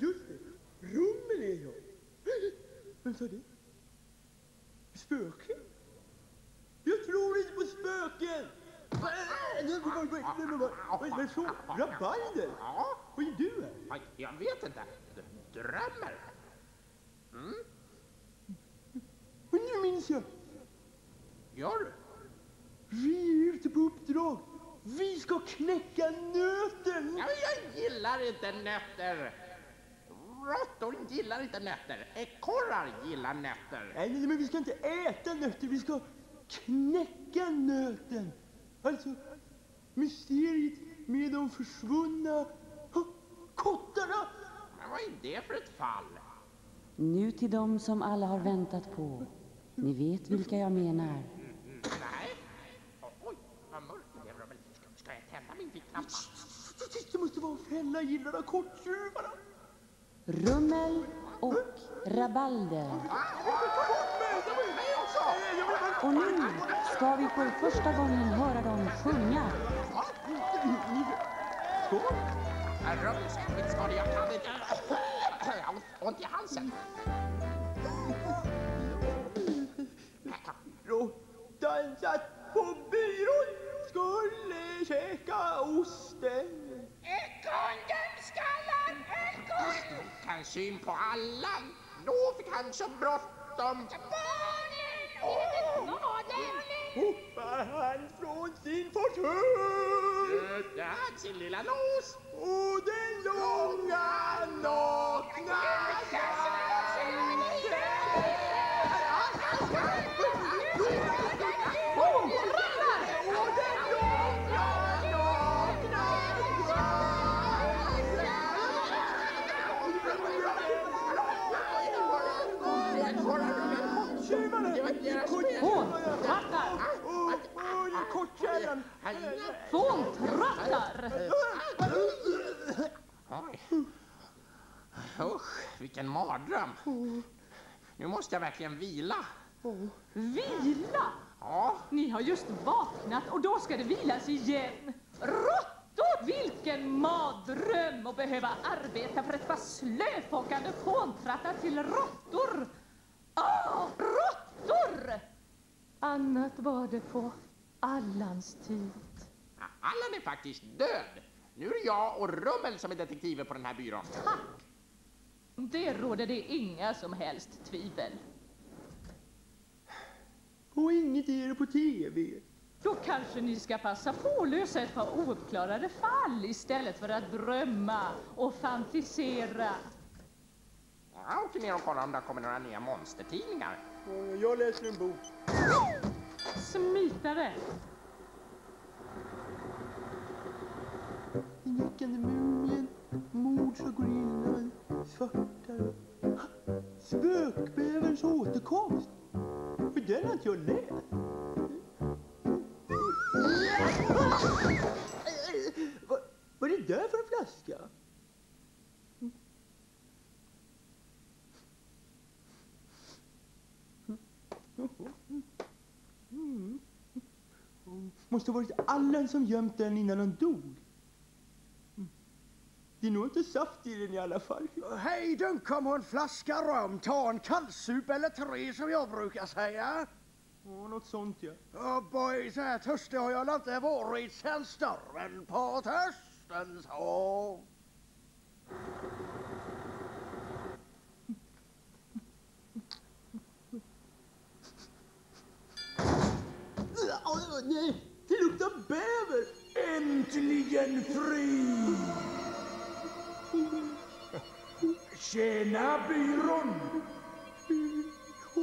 just det. Rummen är jag. Vem sa det? Spöken? Jag tror inte på spöken! Vad så? Rabalder? Vad är du här? Jag vet inte. Drömmer? Mm? Och nu minns jag. Gör du? Vi är ute på uppdrag. Vi ska knäcka nöten. Ja, jag gillar inte nötter. Råttor gillar inte nötter. Ekorrar gillar nötter. Nej, nej, men vi ska inte äta nötter. Vi ska knäcka nöten. Alltså, mysteriet med de försvunna kottarna. Men vad är det för ett fall? Nu till dem som alla har väntat på. Ni vet vilka jag menar. Nej. Oj, vad mörkt det blev. Ska, jag tända min ficklampa? Det måste vara en fälla gillarna korttjuvarna. Rummel och rabalder. Och nu ska vi för första gången höra dem sjunga. Herr Rummel, mitt skade, jag kan inte... Ont i halsen. Råttan på byrån, skulle käka osten. Kunden skallar Kan syn på Allan. Då fick han så bråttom. Barnen! Hoppar han från sin fåtölj Där sin lilla nos. och den långa nakna Usch, vilken mardröm. Nu måste jag verkligen vila. Vila! Ja, Ni har just vaknat och då ska det vilas igen. Råttor! Vilken mardröm att behöva arbeta för ett par slöfockande fåntrattar till råttor. Åh, råttor! Annat var det på Allans tid. Allan är faktiskt död. Nu är det jag och Rummel som är detektiver på den här byrån. Det råder det inga som helst tvivel. Och inget är på tv. Då kanske ni ska passa på att lösa ett par ouppklarade fall istället för att drömma och fantisera. Jag åker ner och kollar om det kommit några nya monstertidningar. Jag läser en bok. Smitare! Den mord så mordsgorillan, svartare. Spökbäverns återkomst. För den har inte jag läst. Vad, vad är det där för en flaska? Måste ha varit Allan som gömt den innan han dog. Det är nog inte saft i den i alla fall. Hej, Dunkam och en flaska rom. Ta en kallsup eller tre som jag brukar säga. Ja, något sånt ja. Oh boy, så här törstig har jag inte varit sen stormen på törstens hav. Åh, nej, det luktar bäver! Äntligen fri! Tjena byrån!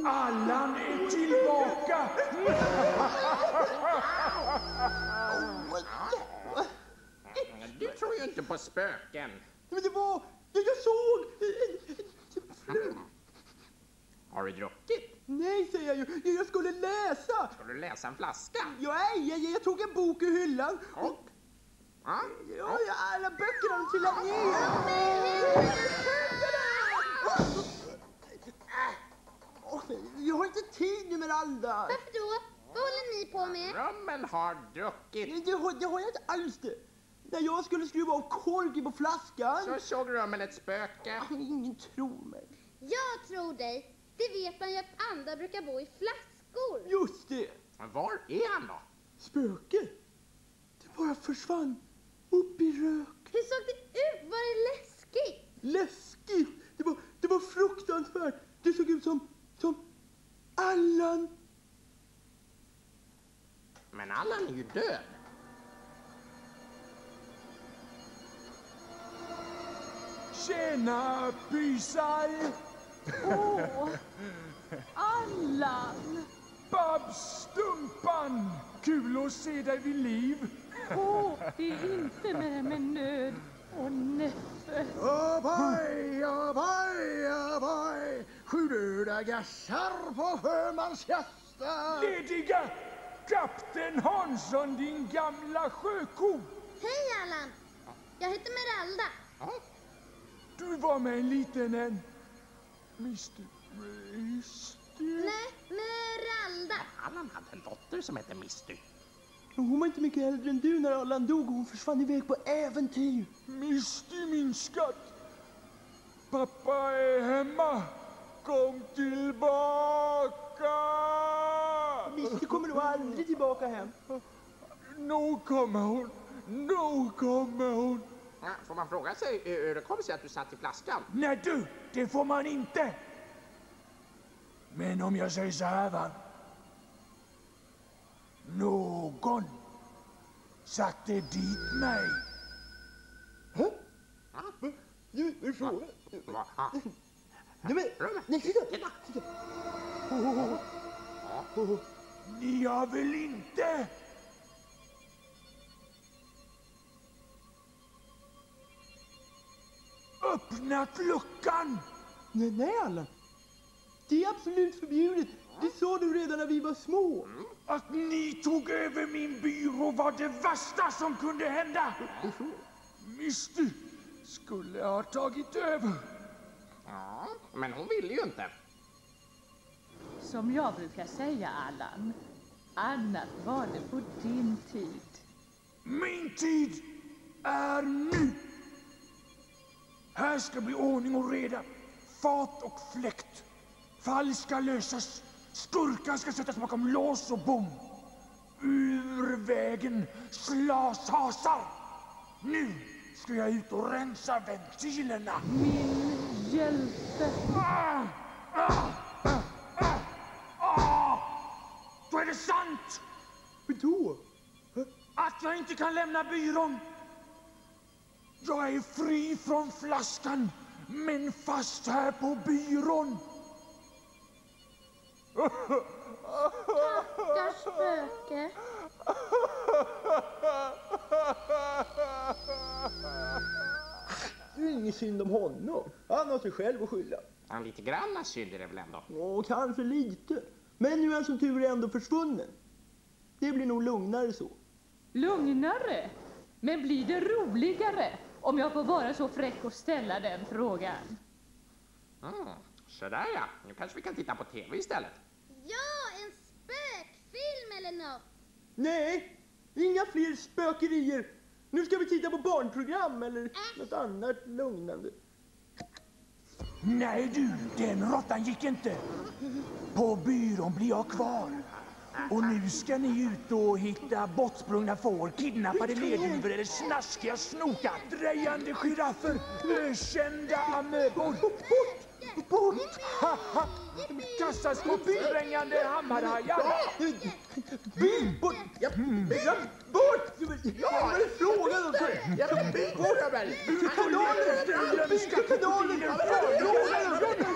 Allan är tillbaka! Du tror ju inte på spöken. Men det var... Jag, såg... Har du druckit? Nej, säger jag ju. Jag- skulle läsa. Ska du läsa en flaska? Ja, nej, jag, jag tog en bok ur hyllan. Och? Ja? Alla böckerna de trillade ner. Jag har inte tid nu med Alda. Varför då? Vad håller ni på med? Rummel har druckit. Nej, Det har, det har jag inte alls det. När jag skulle skruva av korken på flaskan. Så såg Rummel ett spöke. Ingen tror mig. Jag tror dig. Det vet man ju att andra brukar bo i flaskor. Just det! Men var är han då? Spöke! Det bara försvann upp i rök. Hur såg det ut? Var det läskigt? Läskigt! Det var, det var fruktansvärt. Det såg ut som, som Allan. Men Allan är ju död. Tjena pysar! Åh, Allan! Babs Stumpan! Kul att se dig vid liv. Åh, det är inte mer med nöd och näffe. Aboy, aboy! Sju döda gassar på sjömans hästar. Lediga! Kapten Hansson, din gamla sjöko! Hej Allan! Jag heter Meralda. Du var med en liten en... Mr... Mr... Nej, Meralda. Allan hade en dotter som hette Misty. Hon var inte mycket äldre än du när Allan dog och hon försvann iväg på äventyr. Misty min skatt! Pappa är hemma! Kom tillbaka! Misty kommer nog aldrig tillbaka hem. Nu kommer hon! Nu kommer hon! Ja, Får man fråga sig hur det kom sig att du satt i flaskan? Nej du, det får man inte! Men om jag säger så här va. Någon satte dit mig. Du frågar. Va? Ja. Nej men, Rummet. nej titta! Titta! Ni har väl inte... öppnat luckan? Nej, nej Allan. Det är absolut förbjudet. Det sa du redan när vi var små. Att ni tog över min byrå var det värsta som kunde hända. Misty skulle ha tagit över. Ja, men hon ville ju inte. Som jag brukar säga, Allan. Annat var det på din tid. Min tid är nu. Här ska bli ordning och reda. Fat och fläkt. Fall ska lösas. Skurkar ska sättas bakom lås och bom. Ur vägen slashasar. Nu ska jag ut och rensa ventilerna. Min hjälte. Ah! Ah! Ah! Ah! Då är det sant Vadå? att jag inte kan lämna byrån. Jag är fri från flaskan, men fast här på byrån. Stackars spöke. Det är inget synd om honom. Han har sig själv att skylla. Ja, lite grann synd är det väl ändå? Och kanske lite. Men nu är han som tur är ändå försvunnen. Det blir nog lugnare så. Lugnare. Men blir det roligare om jag får vara så fräck och ställa den frågan? Mm. Sådär ja, nu kanske vi kan titta på TV istället. Ja, en spökfilm eller något. Nej, inga fler spökerier. Nu ska vi titta på barnprogram eller något annat lugnande. Nej du, den råttan gick inte. På byrån blir jag kvar. Och nu ska ni ut och hitta bortsprungna får, kidnappade lerduvor eller snaskiga snokar, drejande giraffer, ökända amöbor. Bort! Bort! Haha! Kassaskåp, sprängande hammarhajar. Bort! Bort! Vad är frågan om? Inte, Robert! Kanaler! Kanaler! Frågan om-